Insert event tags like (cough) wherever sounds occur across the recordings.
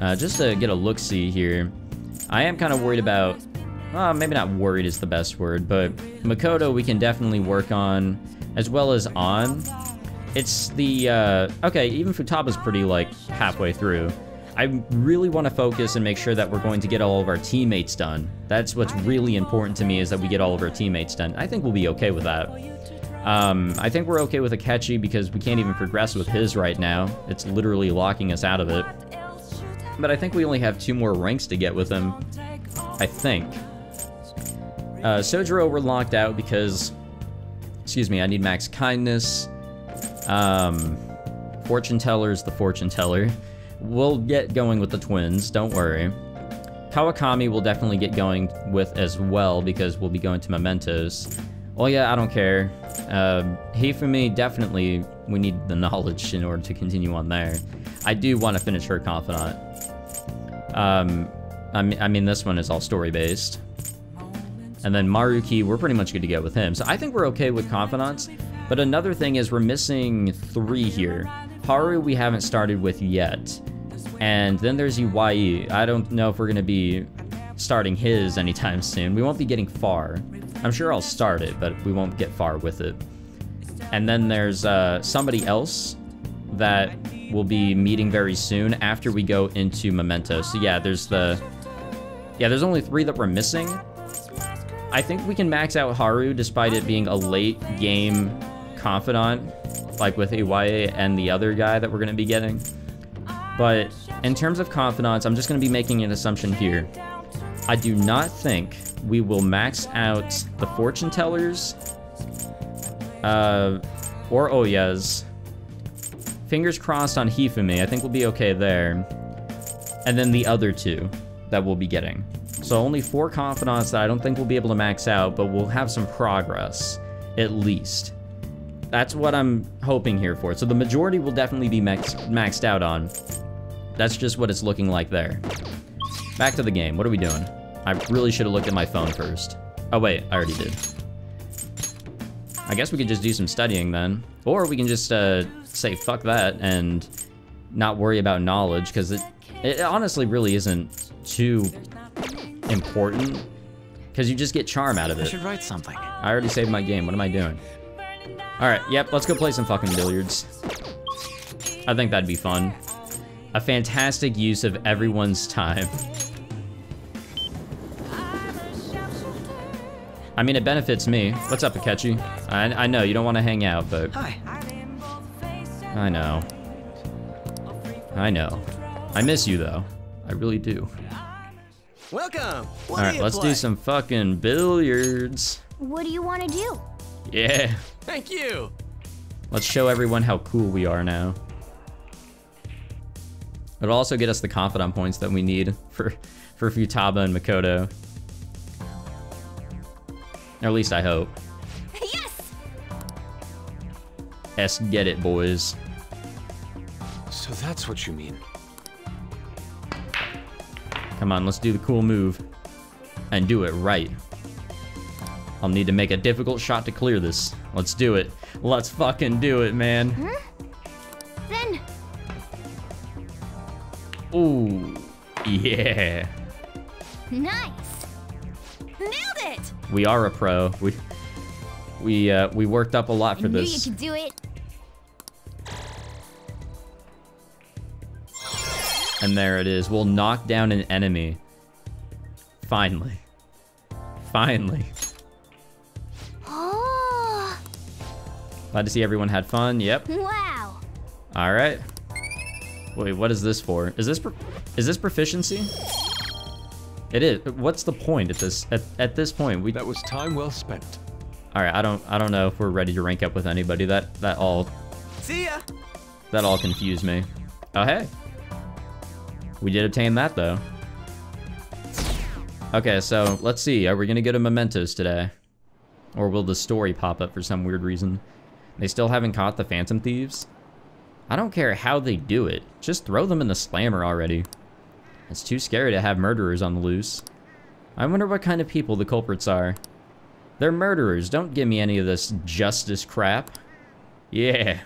uh, just to get a look-see here. I am kind of worried about, well, maybe not worried is the best word, but Makoto we can definitely work on, as well as Ann. It's the, uh, okay, even Futaba's pretty, like, halfway through. I really want to focus and make sure that we're going to get all of our teammates done. That's what's really important to me is that we get all of our teammates done. I think we'll be okay with that. Um, I think we're okay with Akechi because we can't even progress with his right now. It's literally locking us out of it. But I think we only have two more ranks to get with him. I think. Uh, Sojiro we're locked out because... Excuse me, I need max kindness. Um, fortune teller's the fortune teller. We'll get going with the twins, don't worry. Kawakami will definitely get going with as well because we'll be going to Mementos. Oh yeah, I don't care. Uh, Hifumi, definitely, we need the (laughs) knowledge in order to continue on there. I do want to finish her Confidant. Um, I mean, I mean, this one is all story-based. And then Maruki, we're pretty much good to go with him. So I think we're okay with Confidants. But another thing is we're missing three here. Haru we haven't started with yet. And then there's Iwai. I don't know if we're going to be starting his anytime soon. We won't be getting far. I'm sure I'll start it, but we won't get far with it. And then there's uh, somebody else that we'll be meeting very soon after we go into Memento. So yeah, there's the... Yeah, there's only three that we're missing. I think we can max out Haru despite it being a late game confidant, like with Iwai and the other guy that we're going to be getting. But in terms of confidants, I'm just going to be making an assumption here. I do not think we will max out the fortune tellers uh, or Ohya's. Fingers crossed on Hifumi. I think we'll be okay there. And then the other two that we'll be getting. So only four confidants that I don't think we'll be able to max out, but we'll have some progress, at least. That's what I'm hoping here for. So the majority will definitely be max maxed out on. That's just what it's looking like there. Back to the game. What are we doing? I really should have looked at my phone first. Oh, wait. I already did. I guess we could just do some studying then. Or we can just uh, say fuck that and not worry about knowledge because it, it honestly really isn't too important because you just get charm out of it. I should write something. I already saved my game. What am I doing? All right, yep, let's go play some fucking billiards. I think that'd be fun. A fantastic use of everyone's time. I mean, it benefits me. What's up, Akechi? I, I know, you don't want to hang out, but... Hi. I know. I know. I miss you, though. I really do. Welcome. What All right, let's play? do some fucking billiards. What do you want to do? Yeah. Thank you. Let's show everyone how cool we are now. It'll also get us the confidant points that we need for, for Futaba and Makoto. Or at least I hope. S get it, boys. So that's what you mean. Come on, let's do the cool move. And do it right. I'll need to make a difficult shot to clear this. Let's do it. Let's fucking do it, man. Huh? Then. Ooh. Yeah. Nice. Nailed it. We are a pro. We we uh we worked up a lot for I knew this. you could do it. And there it is. We'll knock down an enemy. Finally. Finally. Oh. (gasps) Glad to see everyone had fun. Yep. Wow. All right. Wait, what is this for? Is this is this proficiency? It is. What's the point at this at, at this point? We That was time well spent. All right, I don't I don't know if we're ready to rank up with anybody. That that all See ya. that all confused me. Oh, hey. We did obtain that though. Okay, so let's see. Are we to get a Mementos today? Or will the story pop up for some weird reason? They still haven't caught the Phantom Thieves? I don't care how they do it. Just throw them in the slammer already. It's too scary to have murderers on the loose. I wonder what kind of people the culprits are. They're murderers. Don't give me any of this justice crap. Yeah.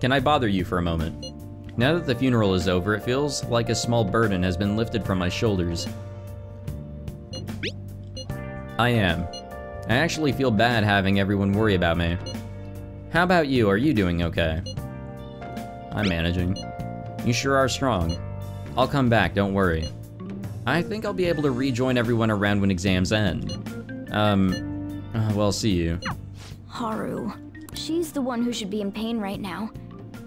Can I bother you for a moment? Now that the funeral is over, it feels like a small burden has been lifted from my shoulders. I am. I actually feel bad having everyone worry about me. How about you? Are you doing okay? I'm managing. You sure are strong. I'll come back, don't worry. I think I'll be able to rejoin everyone around when exams end. Um, uh, well, see you. Haru. She's the one who should be in pain right now.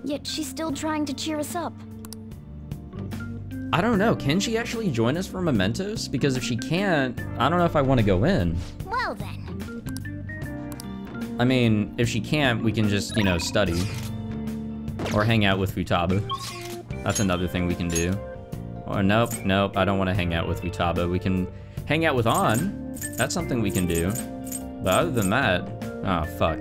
Yet she's still trying to cheer us up. I don't know, can she actually join us for Mementos? Because if she can't, I don't know if I want to go in. Well then. I mean, if she can't, we can just, you know, study. Or hang out with Futaba. That's another thing we can do. Or nope, nope, I don't want to hang out with Futaba. We can hang out with Ann. That's something we can do. But other than that, oh fuck.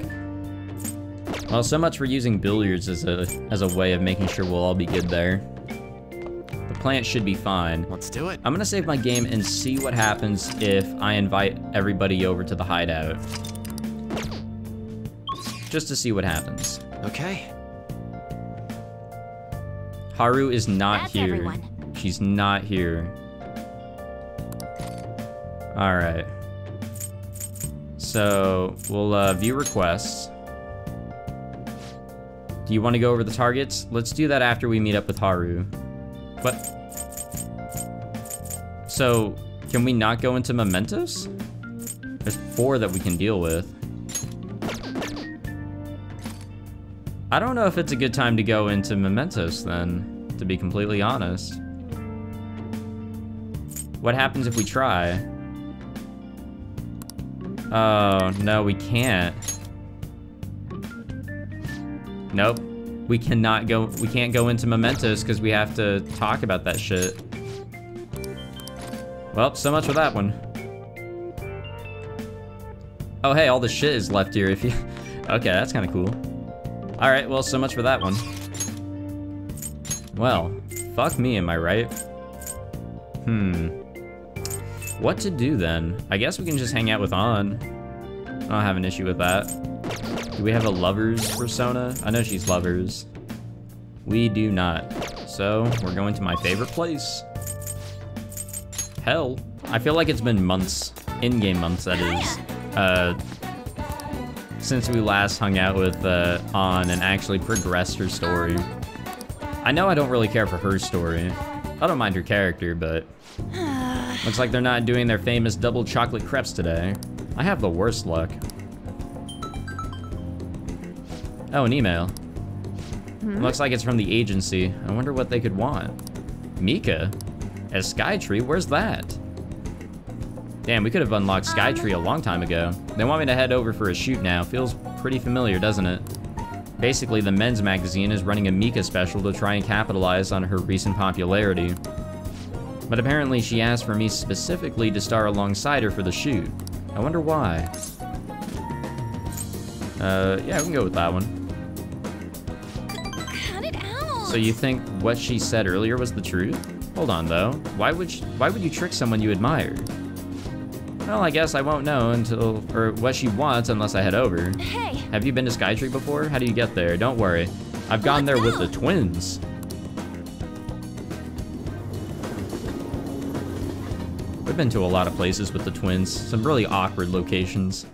Well, so much for using billiards as a as a way of making sure we'll all be good there. The plant should be fine. Let's do it. I'm gonna save my game and see what happens if I invite everybody over to the hideout. Just to see what happens. Okay. Haru is not That's here. everyone. She's not here. Alright. So, we'll uh, view requests. Do you want to go over the targets? Let's do that after we meet up with Haru. What? So, can we not go into Mementos? There's four that we can deal with. I don't know if it's a good time to go into Mementos then, to be completely honest. What happens if we try? Oh, no, we can't. Nope. We cannot go, we can't go into Mementos because we have to talk about that shit. Well, so much for that one. Oh, hey, all the shit is left here if you... (laughs) Okay, that's kind of cool. Alright, well, so much for that one. Well, fuck me, am I right? Hmm. What to do then? I guess we can just hang out with Ann. I don't have an issue with that. Do we have a lover's persona? I know she's lovers. We do not. So, we're going to my favorite place. Hell. I feel like it's been months, in-game months that is, uh, since we last hung out with uh, Ann and actually progressed her story. I know I don't really care for her story. I don't mind her character, but looks like they're not doing their famous double chocolate crepes today. I have the worst luck. Oh, an email. Looks like it's from the agency. I wonder what they could want. Mika? At Skytree? Where's that? Damn, we could have unlocked Skytree a long time ago. They want me to head over for a shoot now. Feels pretty familiar, doesn't it? Basically, the men's magazine is running a Mika special to try and capitalize on her recent popularity. But apparently she asked for me specifically to star alongside her for the shoot. I wonder why. Uh, yeah, we can go with that one. Cut it out. So you think what she said earlier was the truth? Hold on, though. Why would sh why would you trick someone you admire? Well, I guess I won't know until, or what she wants unless I head over. Hey, Have you been to Skytree before? How do you get there? Don't worry. I've gone there with the twins. We've been to a lot of places with the twins. Some really awkward locations.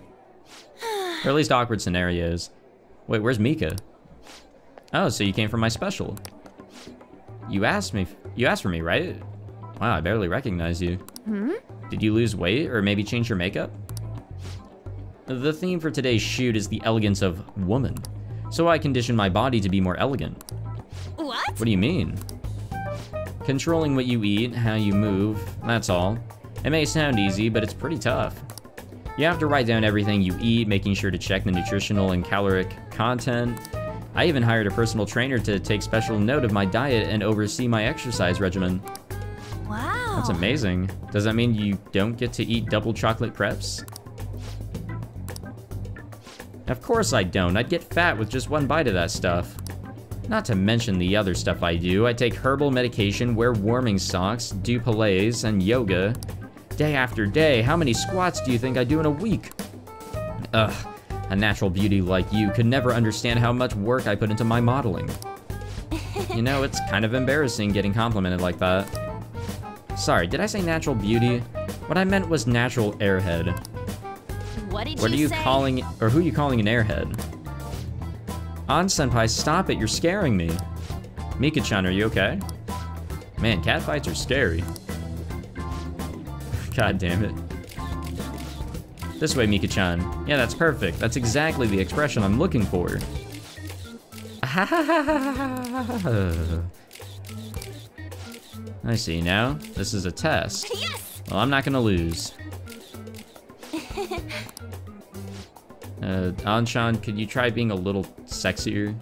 (sighs) or at least awkward scenarios. Wait, where's Mika? Oh, so you came for my special. You asked me, you asked for me, right? Wow, I barely recognize you. Hmm? Did you lose weight or maybe change your makeup? The theme for today's shoot is the elegance of woman. So I condition my body to be more elegant. what? What do you mean? Controlling what you eat, how you move, that's all. It may sound easy, but it's pretty tough. You have to write down everything you eat, making sure to check the nutritional and caloric content. I even hired a personal trainer to take special note of my diet and oversee my exercise regimen. Wow. That's amazing. Does that mean you don't get to eat double chocolate crepes? Of course I don't. I'd get fat with just one bite of that stuff. Not to mention the other stuff I do. I take herbal medication, wear warming socks, do Pilates, and yoga. Day after day, how many squats do you think I do in a week? Ugh, A natural beauty like you could never understand how much work I put into my modeling. (laughs) You know, it's kind of embarrassing getting complimented like that. Sorry, did I say natural beauty? What I meant was natural airhead. What did What are you you say? calling, or who are you calling an airhead? Ann Senpai, stop it, you're scaring me. Mika-chan, are you okay? Man, catfights are scary. (laughs) God damn it. This way, Mika-chan. Yeah, that's perfect. That's exactly the expression I'm looking for. (laughs) I see now. This is a test. Yes! Well, I'm not gonna lose. (laughs) Uh, Ann-chan, could you try being a little sexier?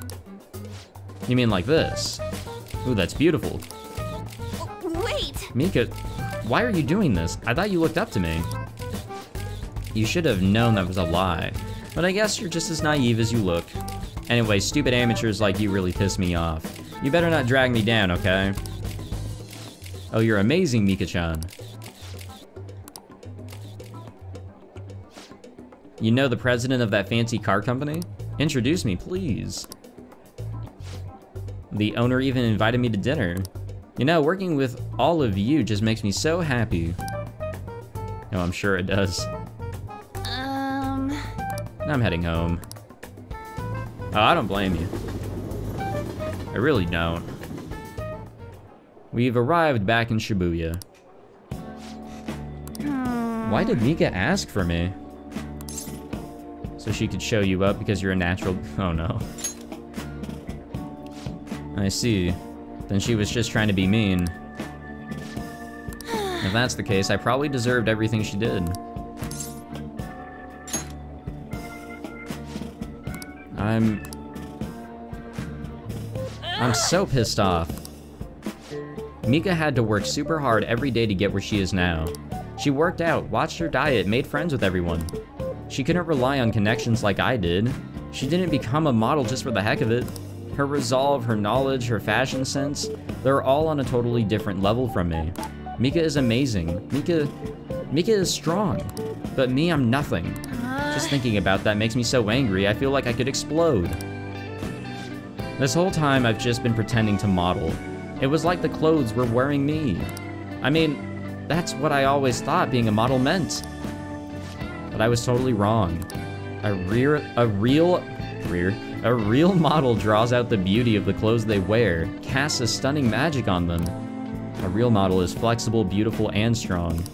You mean like this? Ooh, that's beautiful. Wait! Mika, why are you doing this? I thought you looked up to me. You should have known that was a lie. But I guess you're just as naive as you look. Anyway, stupid amateurs like you really piss me off. You better not drag me down, okay? Oh, you're amazing, Mika-chan. You know the president of that fancy car company? Introduce me, please. The owner even invited me to dinner. You know, working with all of you just makes me so happy. Oh, I'm sure it does. I'm heading home. Oh, I don't blame you. I really don't. We've arrived back in Shibuya. Why did Mika ask for me? So she could show you up because you're a natural. (laughs) Oh no. I see. Then she was just trying to be mean. If that's the case, I probably deserved everything she did. I'm... I'm so pissed off. Mika had to work super hard every day to get where she is now. She worked out, watched her diet, made friends with everyone. She couldn't rely on connections like I did. She didn't become a model just for the heck of it. Her resolve, her knowledge, her fashion sense, they're all on a totally different level from me. Mika is amazing. Mika... Mika is strong. But me, I'm nothing. Just thinking about that makes me so angry, I feel like I could explode. This whole time, I've just been pretending to model. It was like the clothes were wearing me. I mean, that's what I always thought being a model meant. But I was totally wrong. A real, a real, rear, a real (laughs) model draws out the beauty of the clothes they wear, casts a stunning magic on them. A real model is flexible, beautiful, and strong.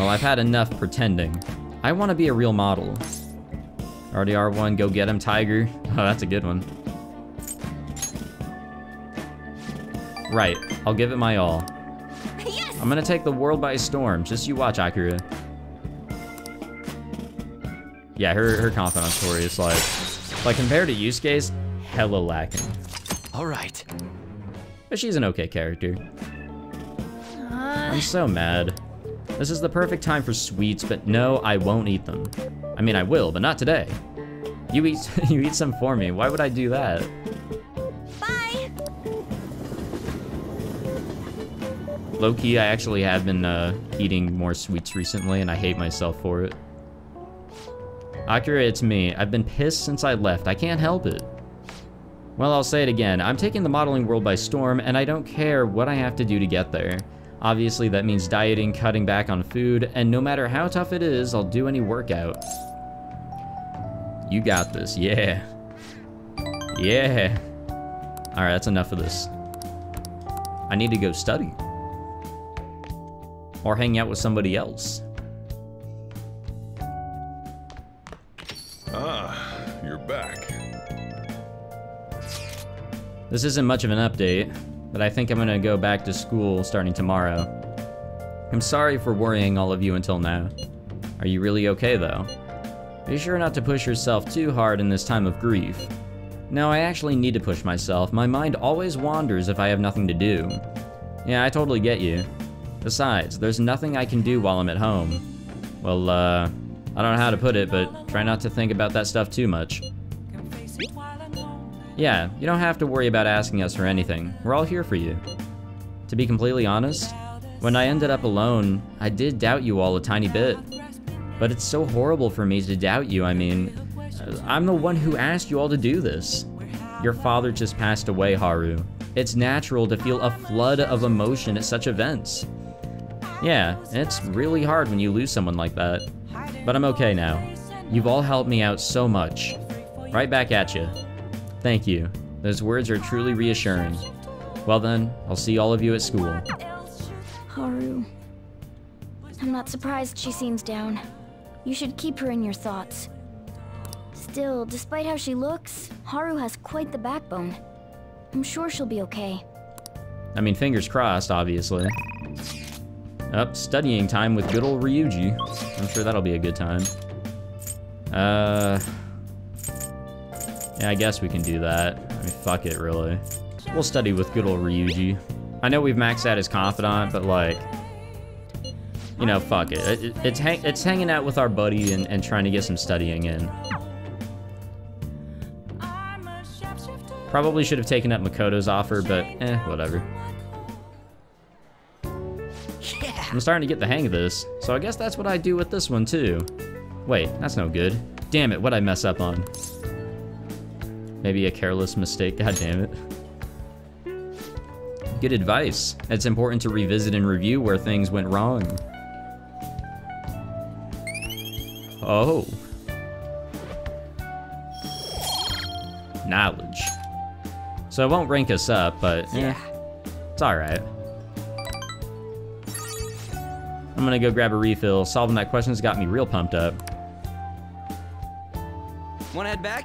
Well, I've had enough pretending. I want to be a real model. RDR1, go get him, Tiger. (laughs) Oh, that's a good one. Right, I'll give it my all. Yes! I'm gonna take the world by storm. Just you watch, Akira. Yeah, her her confidence story is like, like compared to Yusuke's, hella lacking. All right. But she's an okay character. Uh, I'm so mad. This is the perfect time for sweets, but no, I won't eat them. I mean, I will, but not today. You eat, (laughs) you eat some for me. Why would I do that? bye! Low key, I actually have been uh, eating more sweets recently, and I hate myself for it. Akira, it's me. I've been pissed since I left. I can't help it. Well, I'll say it again. I'm taking the modeling world by storm, and I don't care what I have to do to get there. Obviously, that means dieting, cutting back on food, and no matter how tough it is, I'll do any workout. You got this, yeah. Yeah. Alright, that's enough of this. I need to go study. Or hang out with somebody else. Ah, you're back. This isn't much of an update, but I think I'm gonna go back to school starting tomorrow. I'm sorry for worrying all of you until now. Are you really okay though? Be sure not to push yourself too hard in this time of grief. No, I actually need to push myself. My mind always wanders if I have nothing to do. Yeah, I totally get you. Besides, there's nothing I can do while I'm at home. Well, uh, I don't know how to put it, but try not to think about that stuff too much. Yeah, you don't have to worry about asking us for anything. We're all here for you. To be completely honest, when I ended up alone, I did doubt you all a tiny bit. But it's so horrible for me to doubt you. I mean, I'm the one who asked you all to do this. Your father just passed away, Haru. It's natural to feel a flood of emotion at such events. Yeah, it's really hard when you lose someone like that. But I'm okay now. You've all helped me out so much. Right back at you. Thank you. Those words are truly reassuring. Well then, I'll see all of you at school. Haru. I'm not surprised she seems down. You should keep her in your thoughts. Still, despite how she looks, Haru has quite the backbone. I'm sure she'll be okay. I mean, fingers crossed, obviously. Up, studying time with good old Ryuji. I'm sure that'll be a good time. Uh... Yeah, I guess we can do that. I mean, fuck it, really. We'll study with good old Ryuji. I know we've maxed out his confidant, but like... You know, fuck it. it it's, hang it's hanging out with our buddy and, and trying to get some studying in. Probably should have taken up Makoto's offer, but eh, whatever. Yeah. I'm starting to get the hang of this, so I guess that's what I do with this one too. Wait, that's no good. Damn it, what'd I mess up on? Maybe a careless mistake, (laughs) god damn it. Good advice. It's important to revisit and review where things went wrong. Oh. Knowledge. So it won't rank us up, but eh, yeah, it's alright. I'm gonna go grab a refill. Solving that question's got me real pumped up. Wanna head back?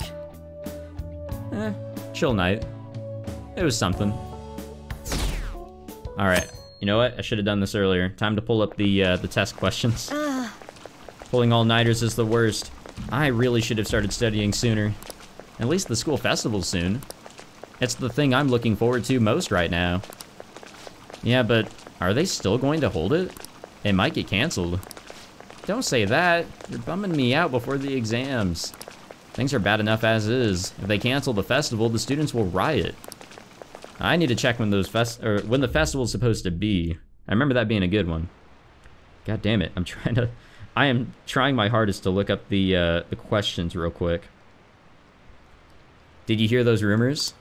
Eh, chill night. It was something. Alright, you know what? I should have done this earlier. Time to pull up the, uh, the test questions. Pulling all-nighters is the worst. I really should have started studying sooner. At least the school festival's soon. It's the thing I'm looking forward to most right now. Yeah, but are they still going to hold it? It might get canceled. Don't say that. You're bumming me out before the exams. Things are bad enough as is. If they cancel the festival, the students will riot. I need to check when those fest or when the festival's supposed to be. I remember that being a good one. God damn it! I'm (laughs) trying to. I am trying my hardest to look up the uh, the questions real quick. Did you hear those rumors?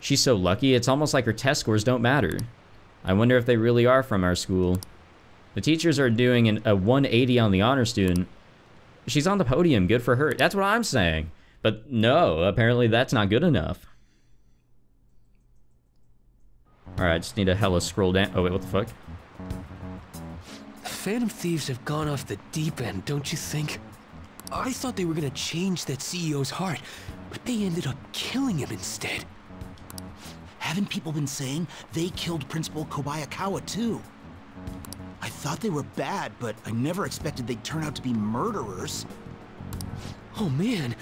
She's so lucky, it's almost like her test scores don't matter. I wonder if they really are from our school. The teachers are doing an, a 180 on the honor student. She's on the podium, good for her. That's what I'm saying. But no, apparently that's not good enough. Alright, I just need to hella scroll down. Oh wait, what the fuck? Phantom Thieves have gone off the deep end, don't you think? I thought they were gonna change that CEO's heart, but they ended up killing him instead. Haven't people been saying they killed Principal Kobayakawa too? I thought they were bad, but I never expected they'd turn out to be murderers. Oh man,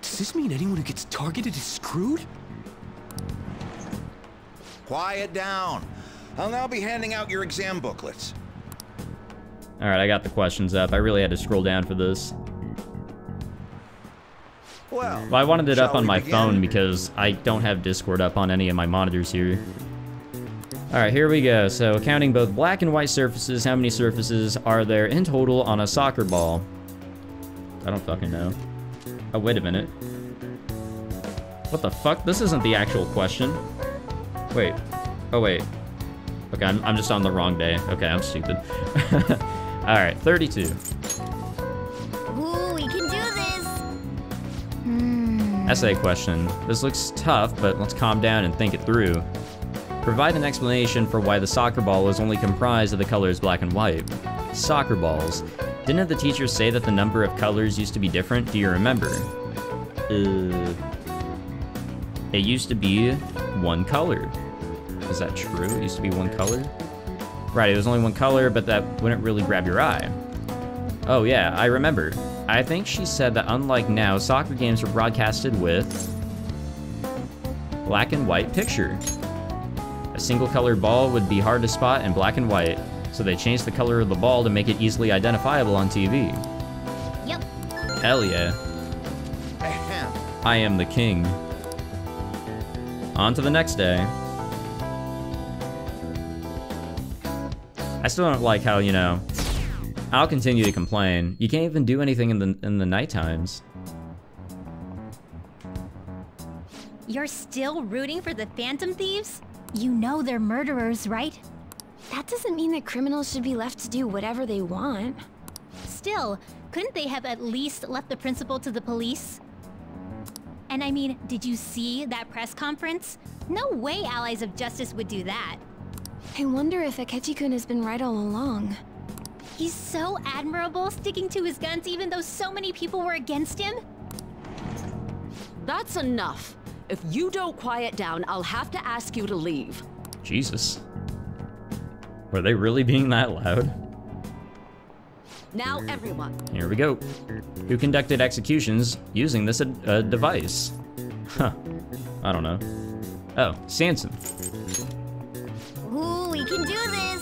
does this mean anyone who gets targeted is screwed? Quiet down. I'll now be handing out your exam booklets. Alright, I got the questions up. I really had to scroll down for this. Well, Well, I wanted it up on my begin? phone because I don't have Discord up on any of my monitors here. Alright, here we go. So, counting both black and white surfaces, how many surfaces are there in total on a soccer ball? I don't fucking know. Oh, wait a minute. What the fuck? This isn't the actual question. Wait. Oh, wait. Okay, I'm, I'm just on the wrong day. Okay, I'm stupid. (laughs) Alright, 32. Ooh, we can do this! Hmm. Essay question. This looks tough, but let's calm down and think it through. Provide an explanation for why the soccer ball is only comprised of the colors black and white. Soccer balls. Didn't the teacher say that the number of colors used to be different? Do you remember? Uh, it used to be one color. Is that true? It used to be one color? Right, it was only one color, but that wouldn't really grab your eye. Oh yeah, I remember. I think she said that unlike now, soccer games were broadcasted with black and white picture. A single colored ball would be hard to spot in black and white, so they changed the color of the ball to make it easily identifiable on TV. Yep. Hell yeah. I am the king. On to the next day. I still don't like how, you know, I'll continue to complain. You can't even do anything in the in the night times. You're still rooting for the Phantom Thieves? You know they're murderers, right? That doesn't mean that criminals should be left to do whatever they want. Still, couldn't they have at least left the principal to the police? And I mean, did you see that press conference? No way Allies of Justice would do that. I wonder if Akechi-kun has been right all along. He's so admirable, sticking to his guns even though so many people were against him. That's enough. If you don't quiet down, I'll have to ask you to leave. Jesus. Were they really being that loud? Now, everyone. Here we go. Who conducted executions using this uh, device? Huh. I don't know. Oh, Sanson. Ooh, we can do this!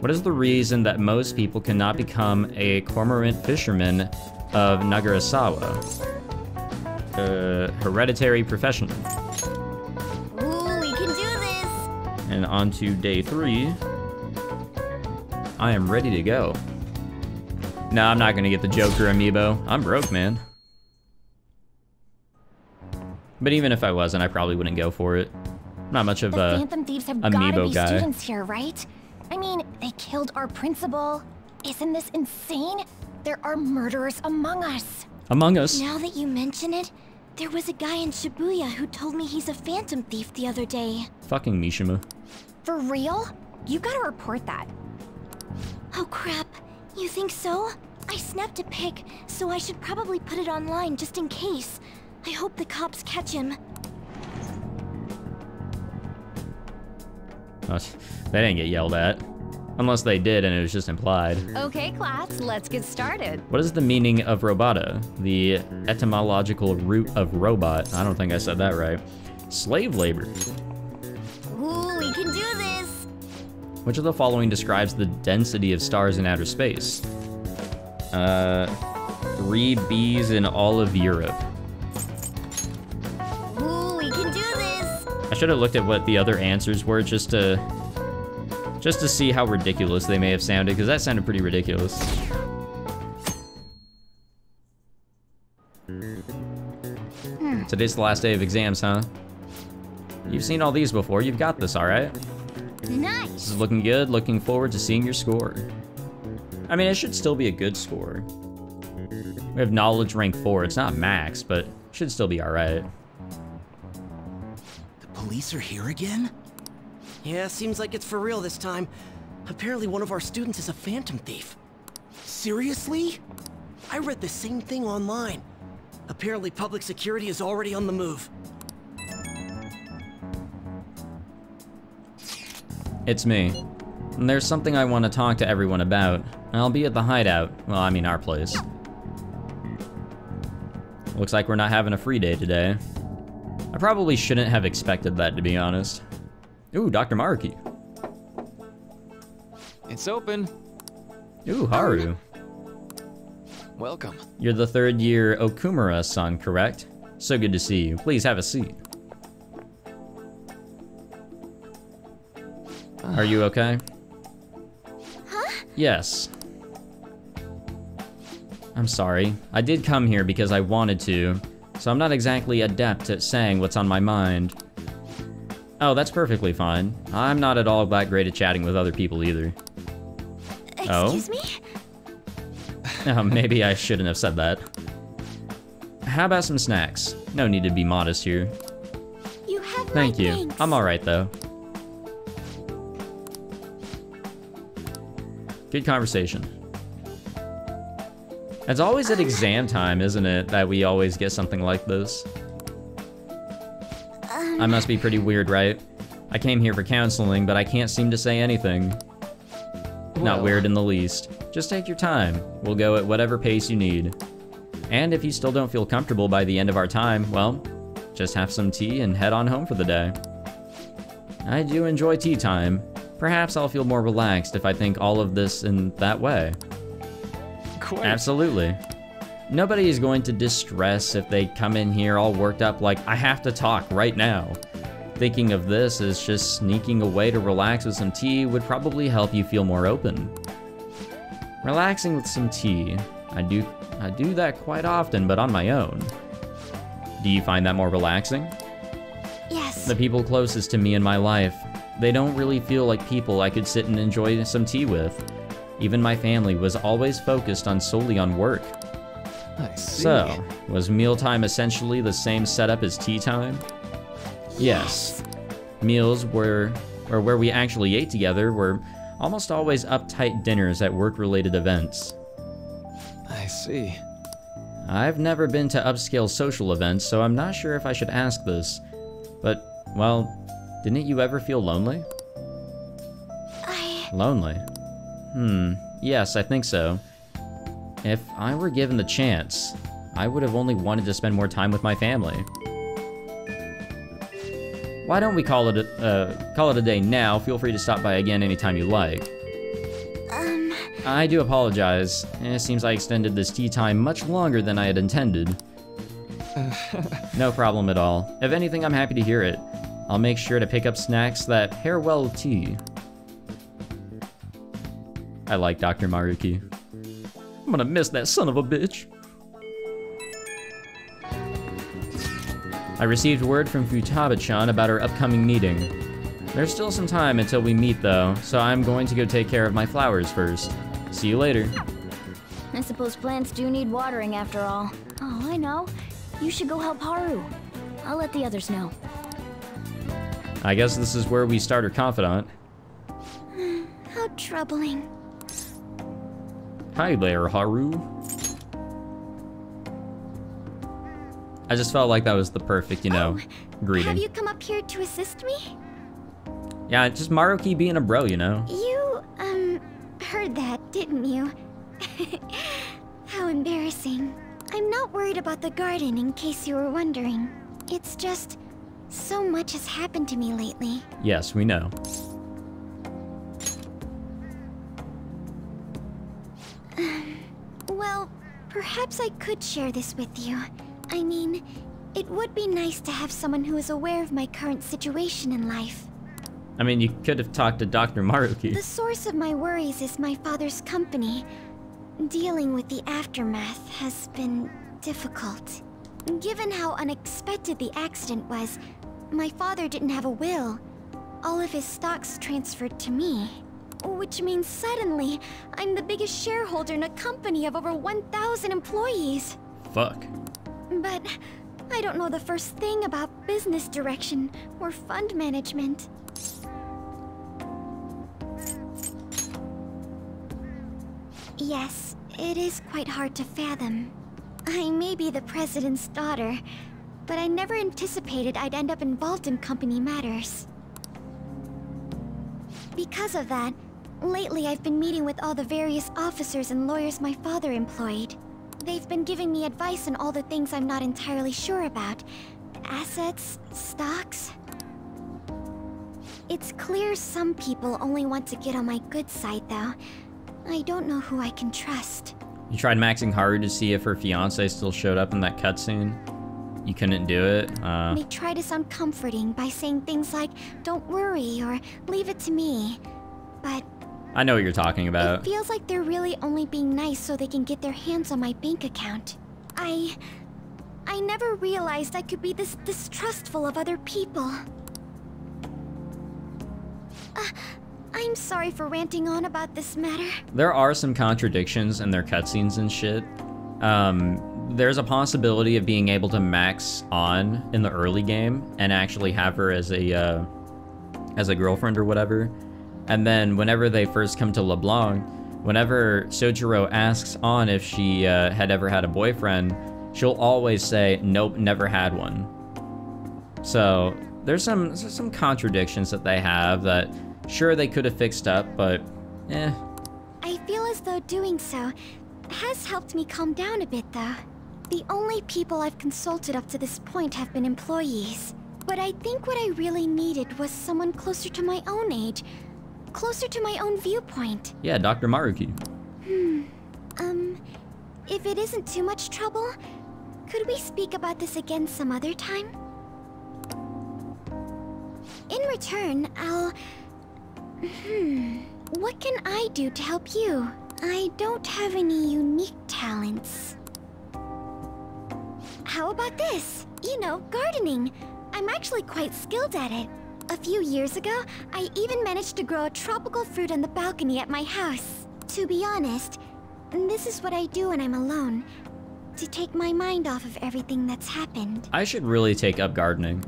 What is the reason that most people cannot become a cormorant fisherman of Nagaragawa? Uh, hereditary profession. Ooh, we can do this! And on to day three. I am ready to go. No, I'm not gonna get the Joker amiibo. I'm broke, man. But even if I wasn't, I probably wouldn't go for it. I'm not much of the a Phantom Thieves have amiibo gotta be guy. students here, right? I mean, they killed our principal. Isn't this insane? There are murderers among us. Among Us. Now that you mention it, there was a guy in Shibuya who told me he's a phantom thief the other day. Fucking Mishima. For real? You gotta report that. Oh crap, you think so? I snapped a pic, so I should probably put it online just in case. I hope the cops catch him. Oh, they didn't get yelled at. Unless they did and it was just implied. Okay, class, let's get started. What is the meaning of robota? The etymological root of robot. I don't think I said that right. Slave labor. Ooh, we can do this! Which of the following describes the density of stars in outer space? Uh, three bees in all of Europe. Ooh, we can do this! I should have looked at what the other answers were just to just to see how ridiculous they may have sounded, because that sounded pretty ridiculous. Today's the last day of exams, huh? You've seen all these before, you've got this, alright? Nice. This is looking good, looking forward to seeing your score. I mean, it should still be a good score. We have knowledge rank 4, it's not max, but should still be alright. The police are here again? Yeah, seems like it's for real this time. Apparently one of our students is a phantom thief. Seriously? I read the same thing online. Apparently public security is already on the move. It's me. And there's something I want to talk to everyone about. I'll be at the hideout. Well, I mean our place. Looks like we're not having a free day today. I probably shouldn't have expected that, to be honest. Ooh, Dr. Maruki. It's open. Ooh, Haru. Welcome. You're the third year Okumura-san, correct? So good to see you. Please have a seat. Ah. Are you okay? Huh? Yes. I'm sorry. I did come here because I wanted to, so I'm not exactly adept at saying what's on my mind. Oh, that's perfectly fine. I'm not at all that great at chatting with other people either. Oh? Excuse me? (laughs) Oh, maybe I shouldn't have said that. How about some snacks? No need to be modest here. You have Thank you. thanks. I'm alright though. Good conversation. It's always at uh. exam time, isn't it, that we always get something like this? I must be pretty weird, right? I came here for counseling, but I can't seem to say anything. Not weird in the least. Just take your time. We'll go at whatever pace you need. And if you still don't feel comfortable by the end of our time, well, just have some tea and head on home for the day. I do enjoy tea time. Perhaps I'll feel more relaxed if I think all of this in that way. Quite. Absolutely. Nobody is going to distress if they come in here all worked up like, I have to talk right now. Thinking of this as just sneaking away to relax with some tea would probably help you feel more open. Relaxing with some tea. I do I do that quite often, but on my own. Do you find that more relaxing? Yes. The people closest to me in my life, they don't really feel like people I could sit and enjoy some tea with. Even my family was always focused on solely on work. I see. So, was mealtime essentially the same setup as tea time? Yes. Meals were, or where we actually ate together, were almost always uptight dinners at work-related events. I see. I've never been to upscale social events, so I'm not sure if I should ask this. But, well, didn't you ever feel lonely? I. Lonely? Hmm, yes, I think so. If I were given the chance, I would have only wanted to spend more time with my family. Why don't we call it a, uh, call it a day now? Feel free to stop by again anytime you like. Um. I do apologize. It seems I extended this tea time much longer than I had intended. (laughs) no problem at all. If anything, I'm happy to hear it. I'll make sure to pick up snacks that pair well with tea. I like Dr. Maruki. I'm gonna miss that son of a bitch. I received word from Futaba-chan about our upcoming meeting. There's still some time until we meet though, so I'm going to go take care of my flowers first. See you later. I suppose plants do need watering after all. Oh, I know. You should go help Haru. I'll let the others know. I guess this is where we start our confidant. (sighs) How troubling. Hi there, Haru. I just felt like that was the perfect, you know, greeting. Have you come up here to assist me? Yeah, just Maruki being a bro, you know? You, um, heard that, didn't you? (laughs) How embarrassing. I'm not worried about the garden, in case you were wondering. It's just, so much has happened to me lately. Yes, we know. Perhaps I could share this with you. I mean, it would be nice to have someone who is aware of my current situation in life. I mean, you could have talked to Dr. Maruki. The source of my worries is my father's company. Dealing with the aftermath has been difficult. Given how unexpected the accident was, my father didn't have a will. All of his stocks transferred to me. Which means suddenly, I'm the biggest shareholder in a company of over 1,000 employees. Fuck. But I don't know the first thing about business direction or fund management. Yes, it is quite hard to fathom. I may be the president's daughter, but I never anticipated I'd end up involved in company matters. Because of that, lately I've been meeting with all the various officers and lawyers my father employed. They've been giving me advice on all the things I'm not entirely sure about. Assets, stocks... It's clear some people only want to get on my good side, though. I don't know who I can trust. You tried maxing Haru to see if her fiance still showed up in that cutscene? You couldn't do it? Uh, They try to sound comforting by saying things like, don't worry, or leave it to me. But I know what you're talking about. it feels like they're really only being nice so they can get their hands on my bank account. I... I never realized I could be this distrustful of other people. Uh, I'm sorry for ranting on about this matter. There are some contradictions in their cutscenes and shit. Um, there's a possibility of being able to max Ann in the early game and actually have her as a uh, as a girlfriend or whatever. And then whenever they first come to LeBlanc, whenever Sojiro asks Ann if she uh, had ever had a boyfriend, she'll always say, "Nope, never had one." So there's some some contradictions that they have that sure they could have fixed up, but eh. I feel as though doing so has helped me calm down a bit, though. The only people I've consulted up to this point have been employees. But I think what I really needed was someone closer to my own age, closer to my own viewpoint. Yeah, Dr. Maruki. Hmm. Um, if it isn't too much trouble, could we speak about this again some other time? In return, I'll... Hmm... What can I do to help you? I don't have any unique talents. How about this? You know, gardening. I'm actually quite skilled at it. A few years ago, I even managed to grow a tropical fruit on the balcony at my house. To be honest, this is what I do when I'm alone. To take my mind off of everything that's happened. I should really take up gardening.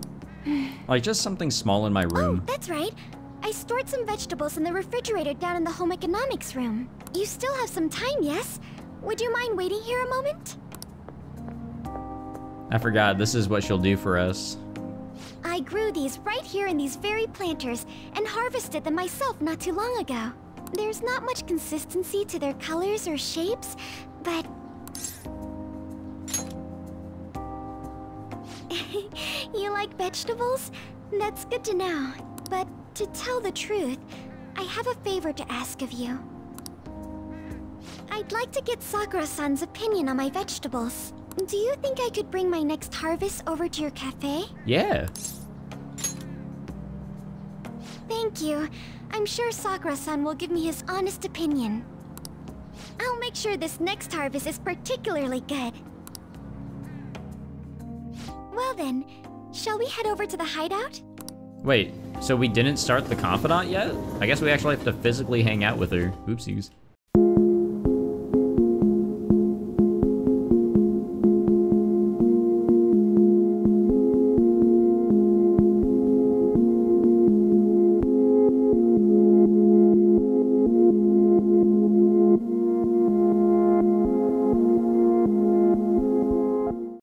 (sighs) like just something small in my oh, room. Oh, that's right. I stored some vegetables in the refrigerator down in the home economics room. You still have some time, yes? Would you mind waiting here a moment? I forgot, this is what she'll do for us. I grew these right here in these very planters and harvested them myself not too long ago. There's not much consistency to their colors or shapes, but... (laughs) you like vegetables? That's good to know. But to tell the truth, I have a favor to ask of you. I'd like to get Sakura-san's opinion on my vegetables. Do you think I could bring my next harvest over to your cafe? Yeah. Thank you. I'm sure Sakura-san will give me his honest opinion. I'll make sure this next harvest is particularly good. Well then, shall we head over to the hideout? Wait, so we didn't start the confidant yet? I guess we actually have to physically hang out with her. Oopsies.